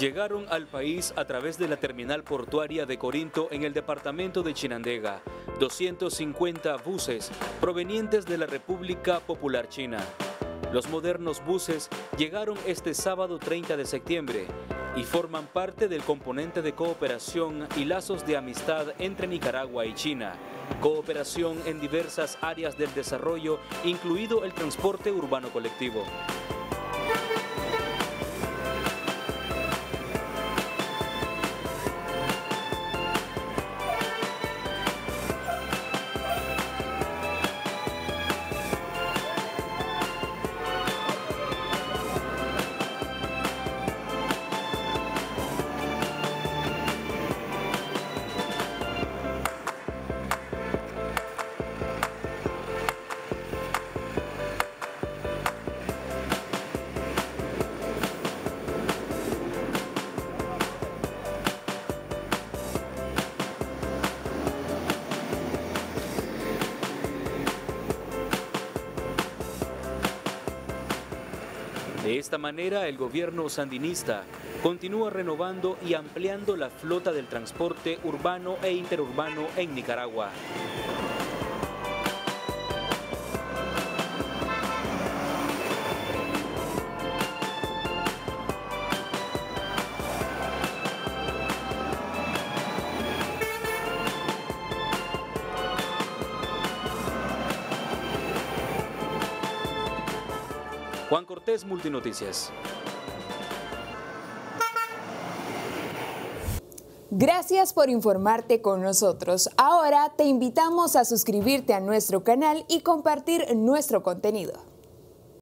Llegaron al país a través de la terminal portuaria de Corinto en el departamento de Chinandega 250 buses provenientes de la República Popular China. Los modernos buses llegaron este sábado 30 de septiembre y forman parte del componente de cooperación y lazos de amistad entre Nicaragua y China. Cooperación en diversas áreas del desarrollo, incluido el transporte urbano colectivo. De esta manera, el gobierno sandinista continúa renovando y ampliando la flota del transporte urbano e interurbano en Nicaragua. Juan Cortés, Multinoticias. Gracias por informarte con nosotros. Ahora te invitamos a suscribirte a nuestro canal y compartir nuestro contenido.